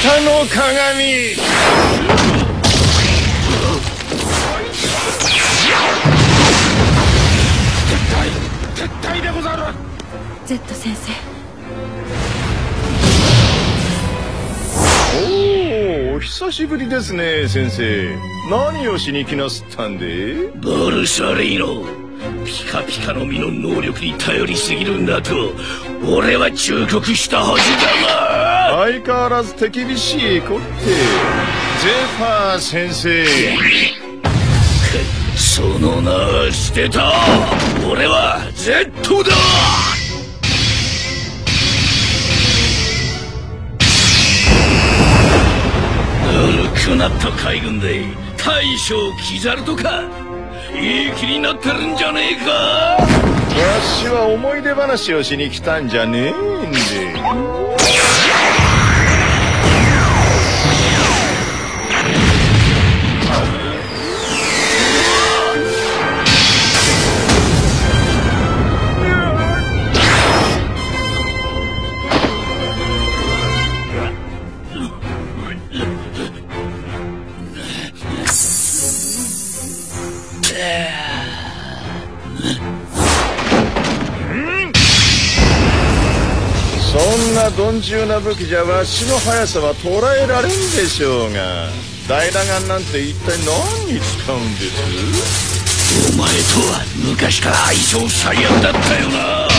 下の鏡。撤退でござる。Z 先生おおお久しぶりですね先生。何をしに来なすったんで？ボルサリーノ。ピカピカの実の能力に頼りすぎるんだと俺は忠告したはずだが相変わらず手厳しい子って。ゼファー先生。その名てた。俺は Z だ。ぬるくなった海軍で大将キザルとかいい気になってるんじゃねえか。わしは思い出話をしに来たんじゃねえんでそんな鈍重な武器じゃわしの速さは捉えられんでしょうが大打眼なんて一体何に使うんです？お前とは昔から愛情最悪だったよな。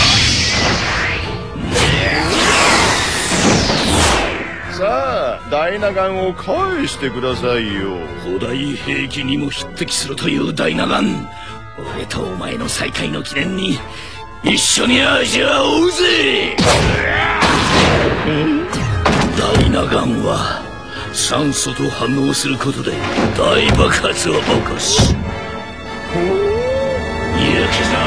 さあ大打眼を返してくださいよ。古代兵器にも匹敵するという大ナガン。俺とお前の再会の記念に一緒に味わおうぜ。大ナガンは酸素と反応することで大爆発を起こし行くぞ